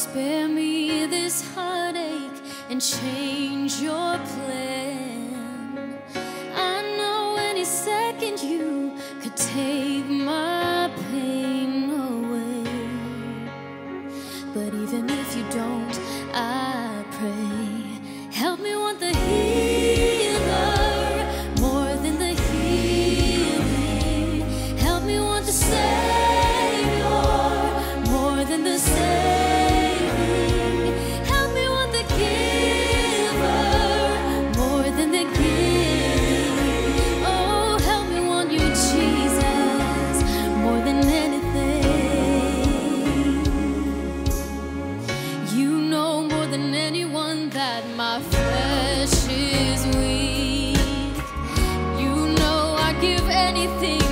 Spare me this heartache and change your plan. Flesh is weak. You know I give anything